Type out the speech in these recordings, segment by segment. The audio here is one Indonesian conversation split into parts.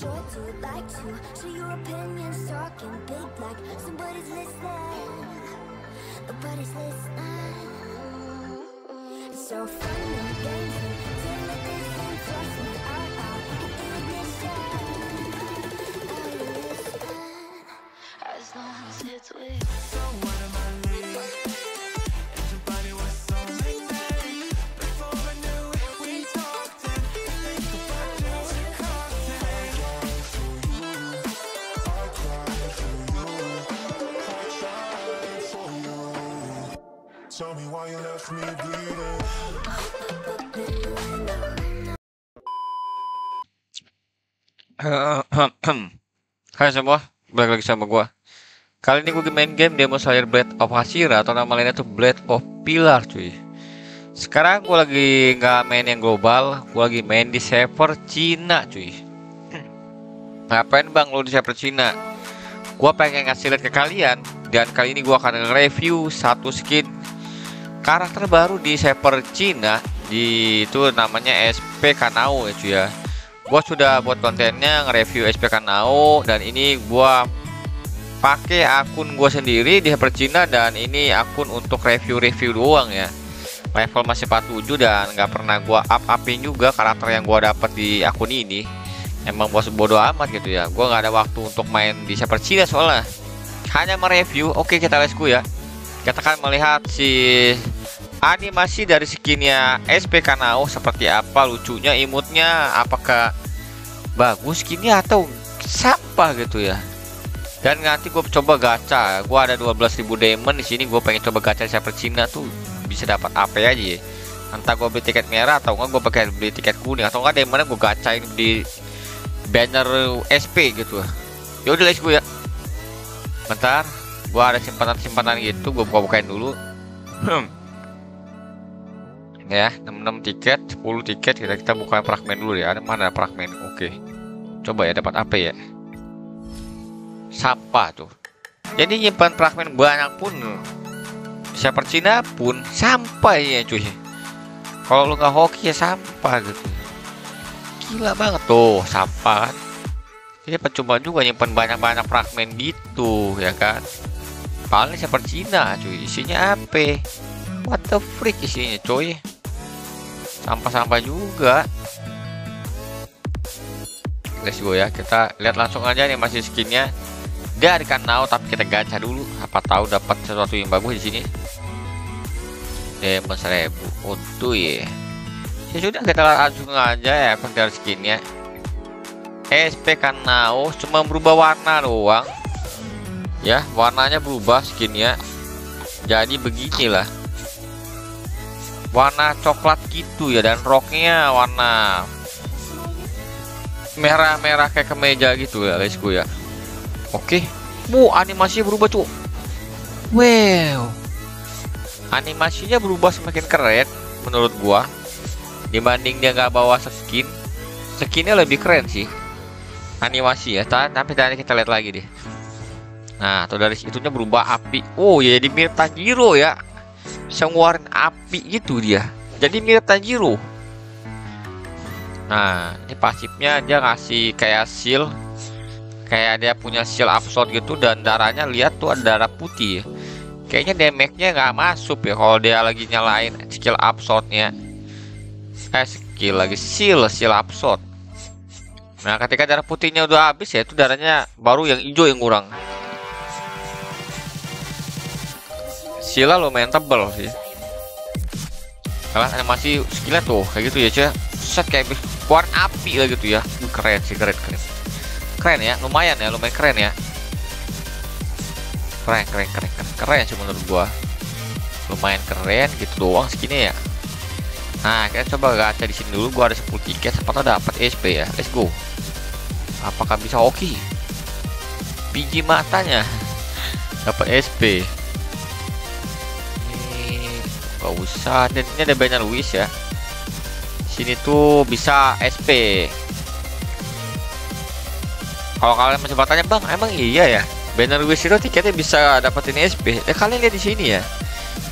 Sure to like to share your opinions, talking big like somebody's listening. Nobody's listening. It's so fun and games until it isn't. Hai semua, balik lagi sama gua. Kali ini gue main game demo Slayer Blade of Hashira atau nama lainnya tuh Blade of Pillar cuy. Sekarang gue lagi nggak main yang global, gue lagi main di server Cina cuy. Ngapain bang lo di server Cina? Gua pengen ngasih lihat ke kalian dan kali ini gua akan review satu skin karakter baru di server Cina di itu namanya SP Kanao ya cuy ya. Gua sudah buat kontennya nge-review SP Kanao dan ini gua pakai akun gua sendiri di server Cina dan ini akun untuk review-review doang ya. Level masih 47 dan nggak pernah gua up-upin juga karakter yang gua dapat di akun ini. Emang bos bodoh amat gitu ya. Gua nggak ada waktu untuk main di server Cina soalnya. Hanya mereview. Oke, kita let's go ya. Kita akan melihat si animasi dari skinnya SP Kanao seperti apa lucunya imutnya apakah bagus skinnya atau siapa gitu ya? Dan nanti gue coba gacha. Gue ada 12.000 diamond di sini gue pengen coba gacha server Cina tuh bisa dapat apa aja ya entah gue beli tiket merah atau enggak gue pakai beli tiket kuning. Atau enggak diamondnya gue gacain di banner SP gitu. Yaudah let's go ya. Bentar gua ada simpanan-simpanan gitu gua buka-bukain dulu. Ya 66 tiket 10 tiket kita kita buka fragmen dulu ya. Ada mana fragmen? Oke. Coba ya dapat apa ya? Sampah tuh. Jadi nyimpan fragmen banyak pun siapa Cina pun sampah ya cuy. Kalau lu nggak hoki ya sampah gitu. Gila banget. Tuh sampah kan. Jadi percuma juga nyimpan banyak-banyak fragmen gitu ya kan paling seperti Cina cuy. Isinya apa? What the freak isinya cuy sampah-sampah juga. Let's go ya kita lihat langsung aja nih masih skinnya. Dari kanal tapi kita gacha dulu. Apa tahu dapat sesuatu yang bagus di sini? Demon seribu. Untuk ya. Ya sudah kita langsung aja ya pakai skinnya. SP Kanao cuma berubah warna doang ya warnanya berubah skinnya jadi beginilah. Warna coklat gitu ya dan roknya warna merah-merah kayak kemeja gitu ya guys ya. Oke. Bu animasinya berubah cuy wow. Animasinya berubah semakin keren menurut gua. Dibanding dia nggak bawa skin skinnya lebih keren sih. Animasi ya tapi tadi kita lihat lagi deh nah atau dari situnya berubah api. Oh ya jadi mirip Tanjiro ya. Bisa ngeluarin api gitu dia. Jadi mirip Tanjiro. Nah ini pasifnya dia ngasih kayak shield. Kayak dia punya shield absorb gitu dan darahnya lihat tuh ada darah putih. Ya. kayaknya damage-nya nggak masuk ya kalau dia lagi nyalain skill absorb-nya eh skill lagi shield shield absorb nah ketika darah putihnya udah habis ya itu darahnya baru yang hijau yang kurang sila lumayan tebel sih. Kalau animasi skillnya tuh kayak gitu ya cuy set kayak keluar api lah gitu ya. Keren sih keren keren. Keren ya lumayan ya lumayan keren ya. Keren keren keren keren keren sih menurut gua. Lumayan keren gitu doang skinnya ya. Nah kita coba gacha di sini dulu. Gua ada 10 tiket siapa dapat SP ya. Let's go. Apakah bisa oke biji matanya. Dapat SP Gak usah dan ini ada banner wish ya. Sini tuh bisa SP kalau kalian masih bertanya bang emang iya ya? Banner wish itu tiketnya bisa dapetin SP ya kalian lihat di sini ya.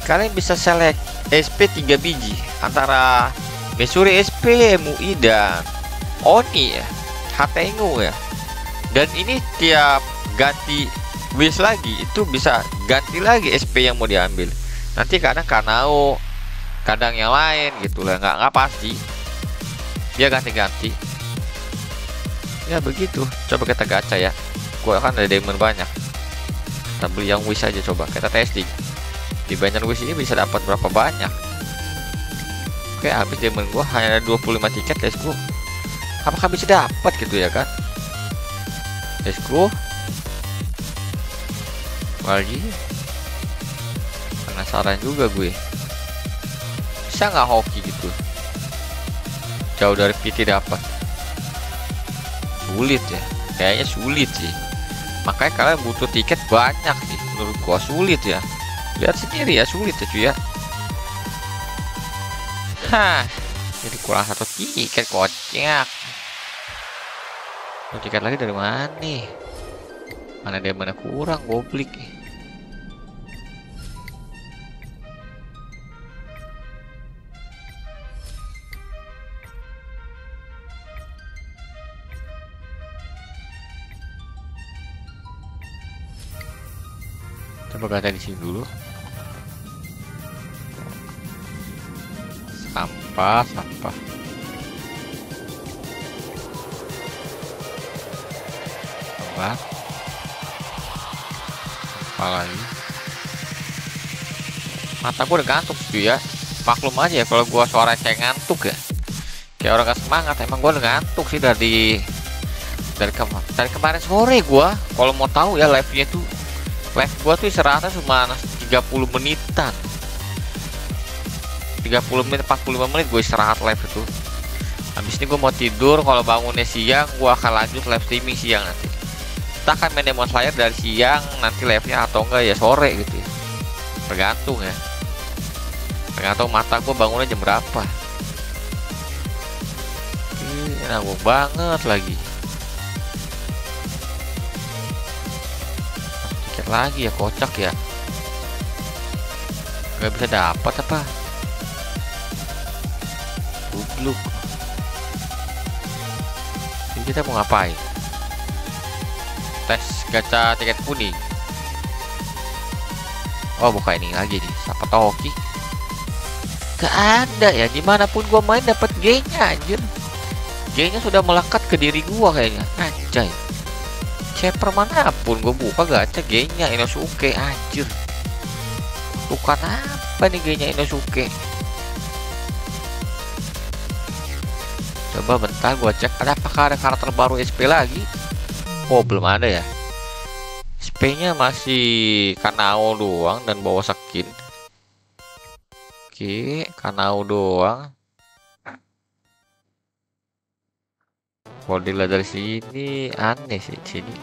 Kalian bisa select SP 3 biji antara Mesuri SP MUI dan Oni ya. Hatengu ya. Dan ini tiap ganti wish lagi itu bisa ganti lagi SP yang mau diambil nanti kadang Kanao kadang yang lain gitu lah. Nggak nggak pasti. Dia ganti-ganti. Ya begitu. Coba kita gacha ya. Gua kan ada diamond banyak. Kita beli yang wish aja coba. Kita testing. Di banyak wish ini bisa dapat berapa banyak. Oke habis diamond gua hanya ada 25 tiket guys gua. Apakah bisa dapat gitu ya kan? Let's go lagi penasaran juga gue. Bisa nggak hoki gitu? Jauh dari PT dapat. Sulit ya. Kayaknya sulit sih. Makanya kalian butuh tiket banyak sih menurut gua. Sulit ya. Lihat sendiri ya sulit ya cuy ya. Hah, jadi kurang satu tiket kocak. Mau tiket lagi dari mana nih? Mana dia mana kurang goblik coba kata di sini dulu. Sampah sampah. Sampah apa lagi. Mata gue udah ngantuk cuy ya. Maklum aja ya kalau gua suara kayak ngantuk ya. Kayak orang gak semangat emang gua udah ngantuk sih dari dari kemarin dari kemarin sore gua. Kalau mau tahu ya live nya tuh live gua tuh istirahatnya cuma 30 menitan. 30 menit 45 menit gue istirahat live itu. Habis ini gue mau tidur kalau bangunnya siang gue akan lanjut live streaming siang nanti. Kita akan main Demon Slayer dari siang nanti live nya atau enggak ya sore gitu ya. Tergantung ya. Tergantung mata gue bangunnya jam berapa. Ih, nanggung banget lagi lagi ya kocak ya. Nggak bisa dapat apa? Goblok. Ini kita mau ngapain? Tes gacha tiket kuning. Oh buka ini lagi nih. Siapa toki gak ada ya. Di mana pun gua main dapat G nya anjir. G nya sudah melekat ke diri gua kayaknya. Anjay chapter mana pun gue buka gacha G nya Inosuke anjir. Bukan apa nih G nya Inosuke. Coba bentar gua cek ada apakah ada karakter baru SP lagi? Oh belum ada ya. SP nya masih Kanao doang dan bawa skin. Oke Kanao doang kalau dilihat dari sini aneh sih sini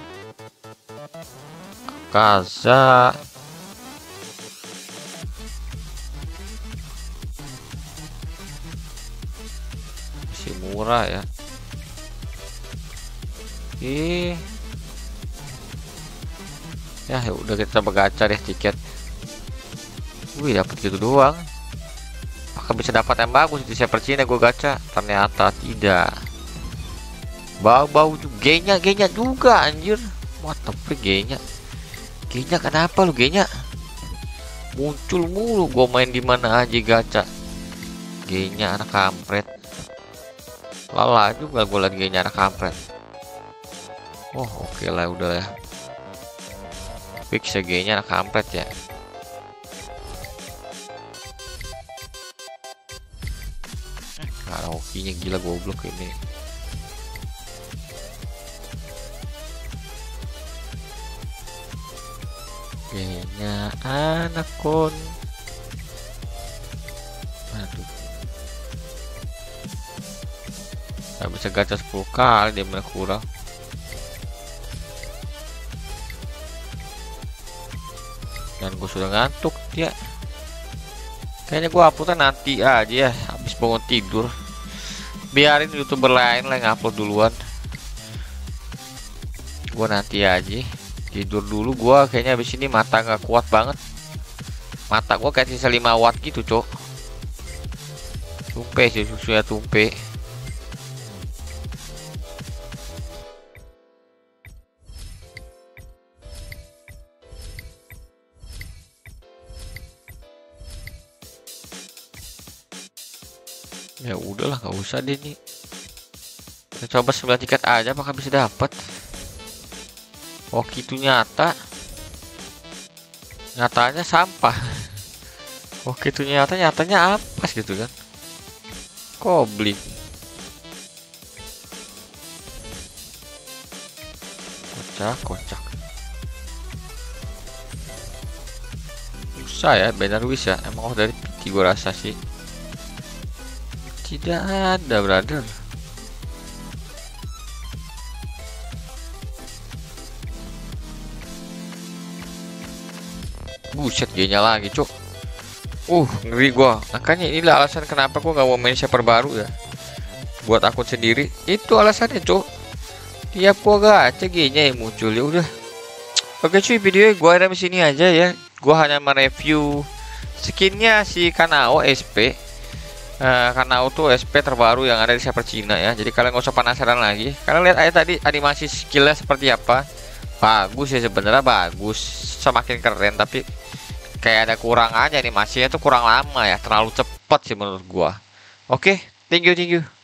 Kaza masih murah ya Ih. Ya, ya udah kita bergaca deh tiket. Wih, dapat gitu doang. Apakah bisa dapat yang bagus di server Cina gue gacha? Ternyata tidak. Bau-bau juga G-nya, G-nya juga anjir. What the freak G-nya? G-nya kenapa lu G-nya? Muncul mulu gue main di mana aja gacha. G-nya anak kampret. Lala juga gue liat G-nya anak kampret. Oh oke okay lah udah ya Fix CG nya anak kampret ya Karaoke nya gila goblok ini Kayaknya anak kon. Aduh. Gak bisa gacha 10 kali dia mana kurang. Dan gue sudah ngantuk ya kayaknya gue uploadnya nanti aja ya habis bangun tidur. Biarin youtuber lain lah yang upload duluan. Gue nanti aja tidur dulu gua kayaknya habis ini mata nggak kuat banget. Mata gua kayak sisa 5 watt gitu cok. Tumpe sih susunya tumpe. Ya udahlah nggak usah deh nih kita coba sembilan tiket aja apakah bisa dapet oh gitu nyata. Nyatanya sampah. Oh gitu nyata nyatanya apa gitu kan. Kobling kocak kocak. Susah ya banner wish ya. Emang oh dari PT gue rasa sih. Tidak ada brother buset G-nya lagi cuk. Uh ngeri gua. Makanya inilah alasan kenapa gua nggak mau main server baru ya. Buat akun sendiri. Itu alasannya cuk. Tiap gua gacha G-nya yang muncul ya udah. Oke cuy video gua ada di sini aja ya. Gua hanya mereview skinnya si Kanao SP Nah, Kanao tuh SP terbaru yang ada di server Cina ya. Jadi kalian nggak usah penasaran lagi. Kalian lihat aja tadi animasi skillnya seperti apa bagus ya sebenarnya bagus. Semakin keren tapi kayak ada kurang aja animasinya tuh kurang lama ya. Terlalu cepat sih menurut gua. Oke thank you thank you